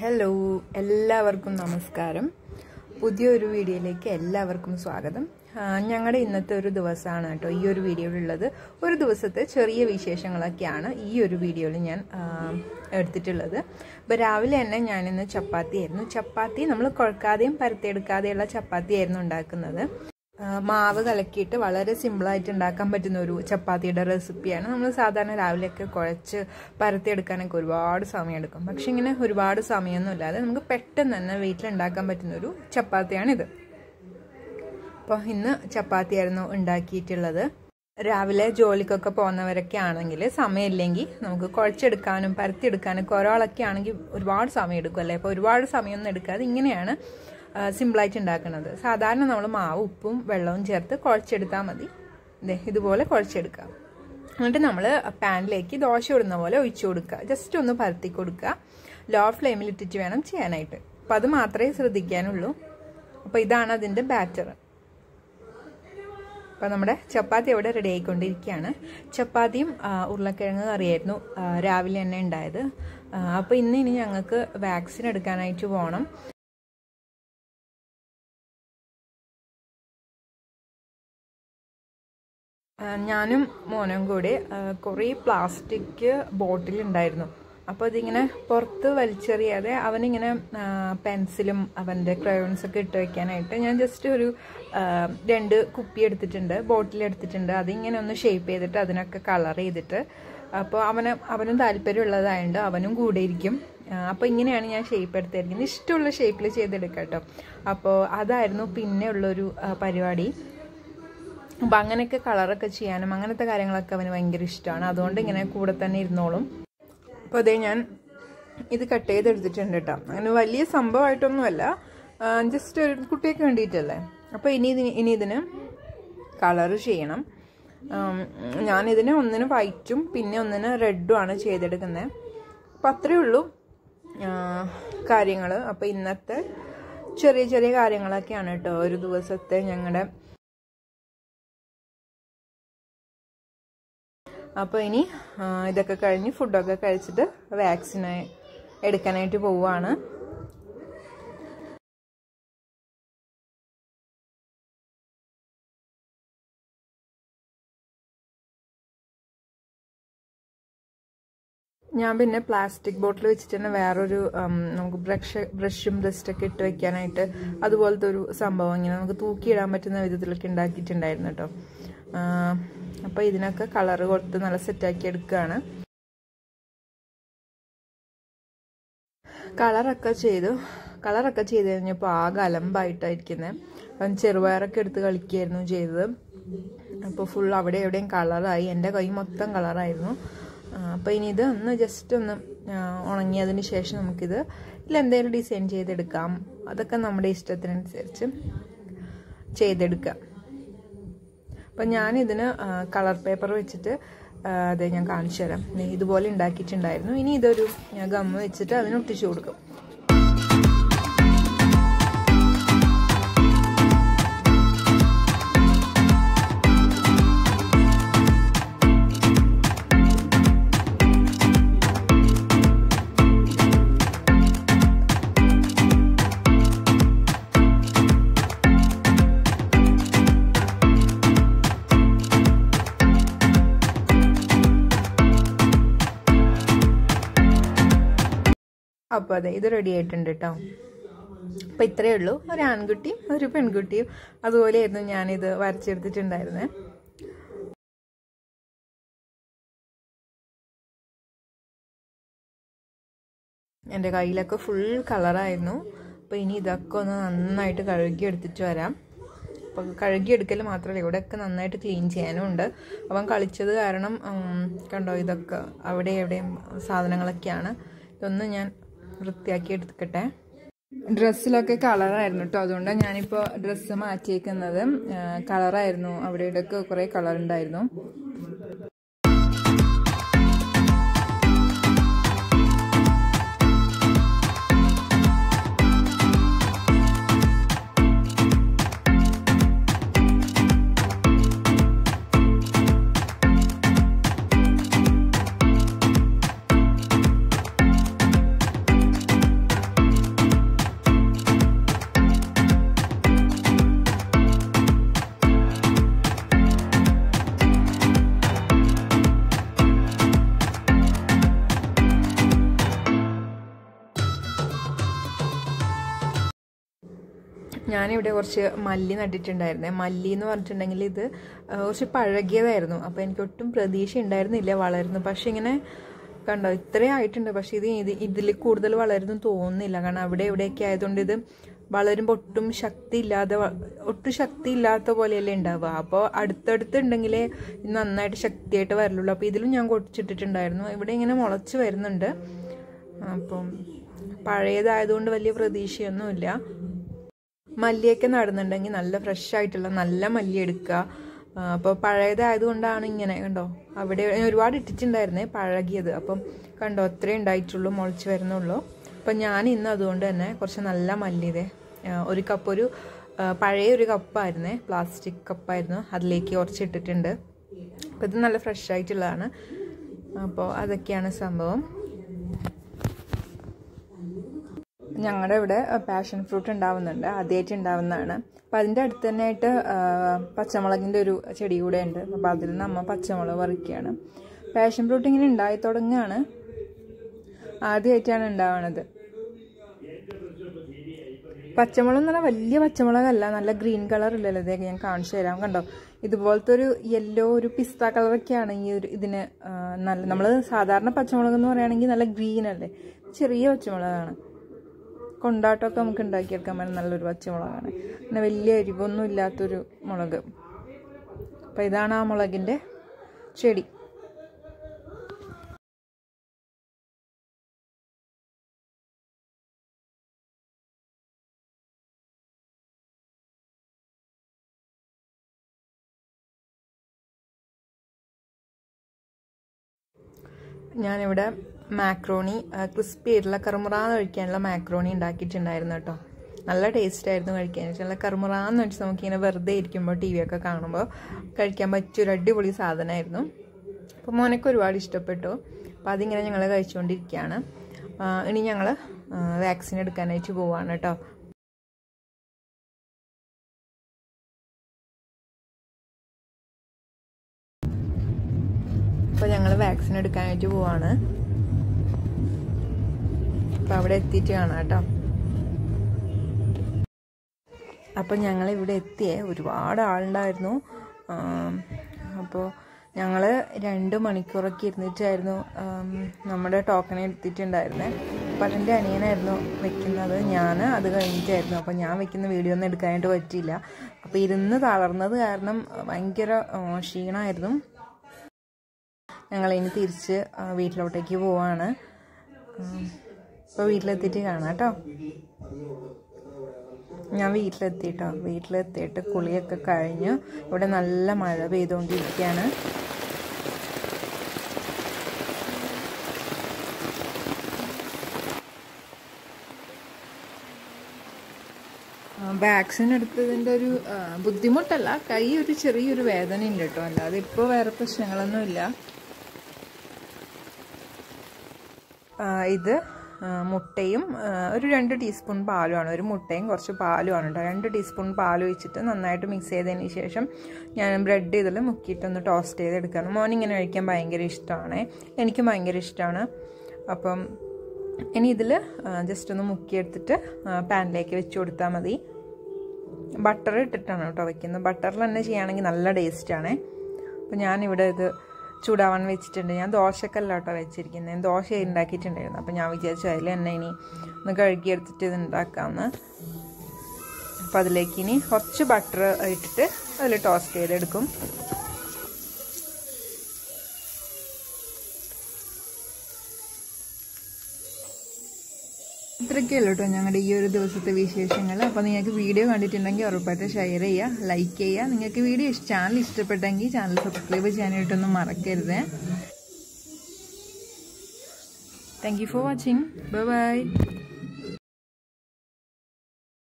Hello എല്ലാവർക്കും നമസ്കാരം. പുതിയൊരു വീഡിയോയിലേക്ക് എല്ലാവർക്കും സ്വാഗതം. ഞങ്ങളുടെ ഇന്നത്തെ ഒരു ദിവസമാണ് കേട്ടോ ഈ ഒരു വീഡിയോയിലുള്ളത്. ഒരു ദിവസത്തെ ചെറിയ വിശേഷങ്ങളൊക്കെയാണ് ഈ ഒരു വീഡിയോയിൽ ഞാൻ എടുത്തിട്ടുള്ളത്. അപ്പോൾ രാവിലെ തന്നെ ഞാനിന്ന് ചപ്പാത്തി ആയിരുന്നു. ചപ്പാത്തി നമ്മൾ കുഴക്കാതെയും പരത്തിയെടുക്കാതെയുള്ള ചപ്പാത്തി ആയിരുന്നു ഉണ്ടാക്കുന്നത്. മാവ് കലക്കിയിട്ട് വളരെ സിമ്പിളായിട്ട് ഉണ്ടാക്കാൻ പറ്റുന്ന ഒരു ചപ്പാത്തിയുടെ റെസിപ്പിയാണ് നമ്മൾ സാധാരണ രാവിലെയൊക്കെ കുഴച്ച് പരത്തിയെടുക്കാനൊക്കെ ഒരുപാട് സമയം എടുക്കും പക്ഷെ ഇങ്ങനെ ഒരുപാട് സമയമൊന്നും ഇല്ലാതെ നമുക്ക് പെട്ടെന്ന് തന്നെ വീട്ടിലുണ്ടാക്കാൻ പറ്റുന്ന ഒരു ചപ്പാത്തിയാണിത് അപ്പോൾ ഇന്ന് ചപ്പാത്തിയായിരുന്നു ഉണ്ടാക്കിയിട്ടുള്ളത്. രാവിലെ ജോലിക്കൊക്കെ പോകുന്നവരൊക്കെ ആണെങ്കിൽ സമയമില്ലെങ്കിൽ നമുക്ക് കുഴച്ചെടുക്കാനും പരത്തിയെടുക്കാനൊക്കെ ഒരാളൊക്കെ ആണെങ്കിൽ ഒരുപാട് സമയം എടുക്കും അല്ലേ? അപ്പോൾ ഒരുപാട് സമയമൊന്നും എടുക്കാതെ ഇങ്ങനെയാണ് സിമ്പിളായിട്ട് ഉണ്ടാക്കുന്നത് സാധാരണ നമ്മൾ മാവ് ഉപ്പും വെള്ളവും ചേർത്ത് കുഴച്ചെടുത്താൽ മതി. ഇതുപോലെ കുഴച്ചെടുക്കാം എന്നിട്ട് നമ്മൾ പാനിലേക്ക് ദോശ ഇടുന്ന പോലെ ഒഴിച്ചു കൊടുക്കുക. ജസ്റ്റ് ഒന്ന് പരത്തി കൊടുക്കുക. ലോ ഫ്ലെയിമിൽ ഇട്ടിട്ട് വേണം ചെയ്യാനായിട്ട്. അപ്പം അത് മാത്രമേ ശ്രദ്ധിക്കാനുള്ളൂ. അപ്പോൾ ഇതാണ് അതിന്റെ ബാറ്റർ അപ്പോൾ നമ്മുടെ ചപ്പാത്തി അവിടെ റെഡി ആയിക്കൊണ്ടിരിക്കുകയാണ്. ചപ്പാത്തിയും ഉരുളക്കിഴങ്ങ് കറിയായിരുന്നു രാവിലെ തന്നെ ഉണ്ടായത്. അപ്പോൾ ഇന്ന് ഇനി ഞങ്ങൾക്ക് വാക്സിൻ എടുക്കാനായിട്ട് പോകണം ഞാനും മോനും കൂടി കുറേ പ്ലാസ്റ്റിക് ബോട്ടിൽ ഉണ്ടായിരുന്നു അപ്പോൾ അതിങ്ങനെ പുറത്ത് വലിച്ചെറിയാതെ അവനിങ്ങനെ പെൻസിലും അവന്റെ ക്രയോൺസൊക്കെ ഇട്ട് വയ്ക്കാനായിട്ട് ഞാൻ ജസ്റ്റ് ഒരു രണ്ട് കുപ്പി എടുത്തിട്ടുണ്ട് ബോട്ടിൽ എടുത്തിട്ടുണ്ട്. അതിങ്ങനെ ഒന്ന് ഷേപ്പ് ചെയ്തിട്ട് അതിനൊക്കെ കളർ ചെയ്തിട്ട് അപ്പോൾ അവന് അവനും താല്പര്യമുള്ളതായതുകൊണ്ട് അവനും കൂടെ ഇരിക്കും. അപ്പോൾ ഇങ്ങനെയാണ് ഞാൻ ഷേപ്പ് എടുത്തിരിക്കുന്നത്. ഇഷ്ടമുള്ള ഷേപ്പിൽ ചെയ്തെടുക്കാം കേട്ടോ. അപ്പോൾ അതായിരുന്നു പിന്നെ ഉള്ളൊരു പരിപാടി. അപ്പം അങ്ങനെയൊക്കെ കളറൊക്കെ ചെയ്യാനും അങ്ങനത്തെ കാര്യങ്ങളൊക്കെ അവന് ഭയങ്കര ഇഷ്ടമാണ്. അതുകൊണ്ട് ഇങ്ങനെ കൂടെ തന്നെ ഇരുന്നോളും. അപ്പോൾ അതേ ഞാൻ ഇത് കട്ട് ചെയ്തെടുത്തിട്ടുണ്ട് കേട്ടോ അങ്ങനെ വലിയ സംഭവമായിട്ടൊന്നുമല്ല. ജസ്റ്റ് ഒരു കുട്ടിയൊക്കെ വേണ്ടിയിട്ടല്ലേ? അപ്പോൾ ഇനി ഇതിന് ഇനി ഇതിന് കളർ ചെയ്യണം. ഞാനിതിന് ഒന്നിന് വൈറ്റും പിന്നെ ഒന്നിന് റെഡും ആണ് ചെയ്തെടുക്കുന്നത് അപ്പം അത്രയേ ഉള്ളൂ കാര്യങ്ങൾ അപ്പോൾ ഇന്നത്തെ ചെറിയ ചെറിയ കാര്യങ്ങളൊക്കെയാണ് കേട്ടോ ഒരു ദിവസത്തെ ഞങ്ങളുടെ അപ്പോൾ ഇനി ഇതൊക്കെ കഴിഞ്ഞ് ഫുഡൊക്കെ കഴിച്ചിട്ട് വാക്സിന് എടുക്കാനായിട്ട് പോവുകയാണ് ഞാൻ പിന്നെ പ്ലാസ്റ്റിക് ബോട്ടിൽ വെച്ചിട്ട് തന്നെ വേറൊരു നമുക്ക് ബ്രഷ് ബ്രഷും ബ്രസ്റ്റൊക്കെ ഇട്ട് വെക്കാനായിട്ട് അതുപോലത്തെ ഒരു സംഭവം ഇങ്ങനെ നമുക്ക് തൂക്കിയിടാൻ പറ്റുന്ന വിധത്തിലൊക്കെ ഉണ്ടാക്കിയിട്ടുണ്ടായിരുന്നു കേട്ടോ. അപ്പോൾ ഇതിനൊക്കെ കളർ കൊടുത്ത് നല്ല സെറ്റാക്കി എടുക്കുകയാണ് കളറൊക്കെ ചെയ്തു. കളറൊക്കെ ചെയ്ത് കഴിഞ്ഞപ്പോൾ ആകെ അലമ്പായിട്ടായിരിക്കുന്നത് അപ്പം ചെറുപയറൊക്കെ എടുത്ത് കളിക്കുകയായിരുന്നു ചെയ്തത്. അപ്പോൾ ഫുൾ അവിടെ എവിടെയും കളറായി. എന്റെ കൈ മൊത്തം കളറായിരുന്നു. അപ്പോൾ ഇനി ഇത് ഒന്ന് ജസ്റ്റ് ഒന്ന് ഉണങ്ങിയതിന് ശേഷം നമുക്കിത് ഇതിലെന്തെങ്കിലും ഡിസൈൻ ചെയ്തെടുക്കാം. അതൊക്കെ നമ്മുടെ ഇഷ്ടത്തിനനുസരിച്ച് ചെയ്തെടുക്കാം. അപ്പം ഞാനിതിന് കളർ പേപ്പർ വെച്ചിട്ട് അതെ ഞാൻ കാണിച്ചു തരാം ഇതുപോലെ ഉണ്ടാക്കിയിട്ടുണ്ടായിരുന്നു. ഇനി ഇതൊരു ഗമ്മ് വെച്ചിട്ട് അതിന് ഒട്ടിച്ചു കൊടുക്കും. അപ്പോൾ അതെ ഇത് റെഡി ആയിട്ടുണ്ട് കേട്ടോ അപ്പം ഇത്രയേ ഉള്ളൂ. ഒരു ആൺകുട്ടിയും ഒരു പെൺകുട്ടിയും. അതുപോലെയായിരുന്നു ഞാനിത് വരച്ചെടുത്തിട്ടുണ്ടായിരുന്നത് എന്റെ കയ്യിലൊക്കെ ഫുൾ കളറായിരുന്നു അപ്പോൾ ഇനി ഇതൊക്കെ ഒന്ന് നന്നായിട്ട് കഴുകി എടുത്തിട്ട് വരാം. അപ്പോൾ കഴുകിയെടുക്കൽ മാത്രമല്ല ഇവിടെയൊക്കെ നന്നായിട്ട് ക്ലീൻ ചെയ്യാനും ഉണ്ട് അവൻ കളിച്ചത് കാരണം കണ്ടോ ഇതൊക്കെ അവിടെ എവിടെയും സാധനങ്ങളൊക്കെയാണ്. ഇതൊന്നും ഞാൻ വൃത്തിയാക്കി എടുക്കട്ടെ. ഡ്രസ്സിലൊക്കെ കളറായിരുന്നു കേട്ടോ അതുകൊണ്ടാണ് ഞാനിപ്പോൾ ഡ്രസ്സ് മാറ്റിയേക്കുന്നത്. കളറായിരുന്നു. അവിടെ ഇടയ്ക്ക് കുറേ കളർ ഉണ്ടായിരുന്നു. ഞാനിവിടെ കുറച്ച് മല്ലി നട്ടിട്ടുണ്ടായിരുന്നേ. മല്ലി എന്ന് പറഞ്ഞിട്ടുണ്ടെങ്കിൽ ഇത് കുറച്ച് പഴകിയതായിരുന്നു. അപ്പോൾ എനിക്ക് ഒട്ടും പ്രതീക്ഷ ഉണ്ടായിരുന്നില്ല വളരുന്നു. പക്ഷെ ഇങ്ങനെ കണ്ടോ ഇത്രയും ആയിട്ടുണ്ട്. പക്ഷേ ഇത് ഇത് ഇതിൽ കൂടുതൽ വളരുന്നു തോന്നുന്നില്ല. കാരണം അവിടെ ഇവിടെയൊക്കെ ആയതുകൊണ്ട് ഇത് വളരുമ്പോൾ ഒട്ടും ശക്തി ഇല്ലാതെ ഒട്ടും ശക്തി ഇല്ലാത്ത പോലെയല്ലേ ഉണ്ടാവുക. അപ്പോൾ അടുത്തടുത്ത് ഉണ്ടെങ്കിലേ നന്നായിട്ട് ശക്തിയായിട്ട് വരലുള്ളൂ. അപ്പോൾ ഇതിലും ഞാൻ കൊടിച്ചിട്ടിട്ടുണ്ടായിരുന്നു ഇവിടെ ഇങ്ങനെ മുളച്ച് വരുന്നുണ്ട്. അപ്പം പഴയതായതുകൊണ്ട് വലിയ പ്രതീക്ഷയൊന്നുമില്ല. മല്ലിയൊക്കെ നടുന്നുണ്ടെങ്കിൽ നല്ല ഫ്രഷ് ആയിട്ടുള്ള നല്ല മല്ലി എടുക്കുക. അപ്പോൾ പഴയതായതുകൊണ്ടാണ് ഇങ്ങനെ കണ്ടോ? അവിടെ ഒരുപാട് ഇട്ടിട്ടുണ്ടായിരുന്നേ പഴകിയത്. അപ്പം കണ്ടോ അത്രേ ഉണ്ടായിട്ടുള്ളൂ മുളച്ച് വരുന്നുള്ളൂ. അപ്പം ഞാൻ ഇന്ന് അതുകൊണ്ട് തന്നെ കുറച്ച് നല്ല മല്ലി ഇതേ ഒരു കപ്പ് ഒരു പഴയ ഒരു കപ്പായിരുന്നേ പ്ലാസ്റ്റിക് കപ്പായിരുന്നു അതിലേക്ക് കുറച്ച് ഇട്ടിട്ടുണ്ട്. അപ്പോൾ ഇത് നല്ല ഫ്രഷ് ആയിട്ടുള്ളതാണ്. അപ്പോൾ അതൊക്കെയാണ് സംഭവം. ഞങ്ങളുടെ ഇവിടെ പാഷൻ ഫ്രൂട്ട് ഉണ്ടാവുന്നുണ്ട് ആദ്യമായിട്ട് ഉണ്ടാവുന്നതാണ് അപ്പം അതിന്റെ അടുത്ത് തന്നെ ആയിട്ട് പച്ചമുളകിന്റെ ഒരു ചെടി കൂടെ ഉണ്ട് അപ്പോൾ അതിൽ നിന്ന് അമ്മ പച്ചമുളക് പറിക്കുകയാണ് പാഷൻ ഫ്രൂട്ട് ഇങ്ങനെ ഉണ്ടായി തുടങ്ങുകയാണ് ആദ്യമായിട്ടാണ് ഉണ്ടാവുന്നത് പച്ചമുളക് എന്ന് പറഞ്ഞാൽ വലിയ പച്ചമുളകല്ല നല്ല ഗ്രീൻ കളർ ഇല്ലല്ലോ ഇതൊക്കെ ഞാൻ കാണിച്ചു തരാം. കണ്ടോ? ഇതുപോലത്തെ ഒരു യെല്ലോ ഒരു പിസ്ത കളറൊക്കെയാണ് ഈ ഒരു ഇതിന് നല്ല നമ്മൾ സാധാരണ പച്ചമുളക് എന്ന് പറയുകയാണെങ്കിൽ നല്ല ഗ്രീൻ അല്ലേ? ചെറിയ പച്ചമുളകാണ്. കൊണ്ടാട്ടമൊക്കെ നമുക്ക് ഉണ്ടാക്കിയെടുക്കാൻ പറ്റുന്ന നല്ലൊരു പച്ചമുളകാണ്. പിന്നെ വലിയ എരിവൊന്നും ഇല്ലാത്തൊരു മുളക്. അപ്പം ഇതാണ് ആ മുളകിന്റെ ചെടി. ഞാനിവിടെ മാക്രോണി ക്രിസ്പി ആയിട്ടുള്ള കറുമുറാന്ന് കഴിക്കാനുള്ള മാക്രോണി ഉണ്ടാക്കിയിട്ടുണ്ടായിരുന്നു കേട്ടോ. നല്ല ടേസ്റ്റ് ആയിരുന്നു കഴിക്കാൻ. നല്ല കറുമുറാന്ന് വെച്ച് നമുക്കിങ്ങനെ വെറുതെ ഇരിക്കുമ്പോൾ ടി വി ഒക്കെ കാണുമ്പോൾ കഴിക്കാൻ പറ്റിയൊരു അടിപൊളി സാധനമായിരുന്നു അപ്പോൾ മോനൊക്കെ ഒരുപാട് ഇഷ്ടപ്പെട്ടു. അപ്പോൾ അതിങ്ങനെ ഞങ്ങൾ കഴിച്ചുകൊണ്ടിരിക്കുകയാണ് ഇനി ഞങ്ങൾ വാക്സിൻ എടുക്കാനായിട്ട് പോവാണ് കേട്ടോ. അപ്പോൾ ഞങ്ങൾ വാക്സിൻ എടുക്കാനായിട്ട് പോവാണ്. അപ്പോൾ അവിടെ എത്തിയിട്ട് കാണാം കേട്ടോ. അപ്പം ഞങ്ങൾ ഇവിടെ എത്തിയേ. ഒരുപാട് ആളുണ്ടായിരുന്നു. അപ്പോൾ ഞങ്ങൾ രണ്ട് മണിക്കൂറൊക്കെ ഇരുന്നിട്ടായിരുന്നു നമ്മുടെ ടോക്കൺ എടുത്തിട്ടുണ്ടായിരുന്നത് അപ്പം അതിന്റെ അനിയനായിരുന്നു വെക്കുന്നത്. ഞാൻ അത് കഴിഞ്ഞിട്ടായിരുന്നു. അപ്പോൾ ഞാൻ വെക്കുന്ന വീഡിയോ ഒന്നും എടുക്കാനായിട്ട് പറ്റിയില്ല. അപ്പോൾ ഇരുന്ന് തളർന്നത് കാരണം ഭയങ്കര ക്ഷീണമായിരുന്നു ഞങ്ങൾ ഇനി തിരിച്ച് വീട്ടിലോട്ടേക്ക് പോവാണ്. ഇപ്പോൾ വീട്ടിലെത്തിയിട്ട് കാണാം കേട്ടോ. ഞാൻ വീട്ടിലെത്തിട്ടോ. വീട്ടിലെത്തിയിട്ട് കുളിയൊക്കെ കഴിഞ്ഞ്. ഇവിടെ നല്ല മഴ പെയ്തുകൊണ്ടിരിക്കുകയാണ്. വാക്സിൻ എടുത്തതിന്റെ ഒരു ബുദ്ധിമുട്ടല്ല. കൈ ഒരു ചെറിയൊരു വേദന ഉണ്ട് കേട്ടോ. അല്ലാതെ ഇപ്പോൾ വേറെ പ്രശ്നങ്ങളൊന്നുമില്ല. ഇത് മുട്ടയും ഒരു രണ്ട് ടീസ്പൂൺ പാലുമാണ്. ഒരു മുട്ടയും കുറച്ച് പാലുമാണ് കേട്ടോ രണ്ട് ടീസ്പൂൺ പാൽ ഒഴിച്ചിട്ട് നന്നായിട്ട് മിക്സ് ചെയ്തതിന് ശേഷം ഞാൻ ബ്രെഡ് ഇതിൽ മുക്കിയിട്ടൊന്ന് ടോസ്റ്റ് ചെയ്തെടുക്കുകയാണ്. ഇങ്ങനെ കഴിക്കാൻ ഭയങ്കര ഇഷ്ടമാണ്. എനിക്കും ഭയങ്കര ഇഷ്ടമാണ്. അപ്പം ഇനി ഇതിൽ ജസ്റ്റ് ഒന്ന് മുക്കിയെടുത്തിട്ട് പാനിലേക്ക് വെച്ച് കൊടുത്താൽ മതി. ബട്ടർ ഇട്ടിട്ടാണ് കേട്ടോ വയ്ക്കുന്നത് ബട്ടറിൽ തന്നെ ചെയ്യുകയാണെങ്കിൽ നല്ല ടേസ്റ്റാണ് അപ്പോൾ ഞാനിവിടെ ഇത് ചൂടാവാൻ വെച്ചിട്ടുണ്ട്. ഞാൻ ദോശക്കല്ല കേട്ടോ വെച്ചിരിക്കുന്നത് ഞാൻ ദോശ ഉണ്ടാക്കിയിട്ടുണ്ടായിരുന്നു. അപ്പോൾ ഞാൻ വിചാരിച്ചു അതിൽ തന്നെ ഇനി ഒന്ന് കഴുകിയെടുത്തിട്ട് ഇത് ഉണ്ടാക്കാമെന്ന് അപ്പോൾ അതിലേക്ക് ഇനി കുറച്ച് ബട്ടർ ഇട്ടിട്ട് അതിൽ ടോസ്റ്റ് ചെയ്തെടുക്കും. ഇത്രയൊക്കെയല്ലോ കേട്ടോ ഞങ്ങളുടെ ഈ ഒരു ദിവസത്തെ വിശേഷങ്ങൾ അപ്പോൾ നിങ്ങൾക്ക് വീഡിയോ കണ്ടിട്ടുണ്ടെങ്കിൽ ഉറപ്പായിട്ട് ഷെയർ ചെയ്യുക ലൈക്ക് ചെയ്യുക നിങ്ങൾക്ക് വീഡിയോ ചാനൽ ഇഷ്ടപ്പെട്ടെങ്കിൽ ചാനൽ സബ്സ്ക്രൈബ് ചെയ്യാനായിട്ടൊന്നും മറക്കരുത്. Thank you for watching bye bye